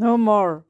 No more.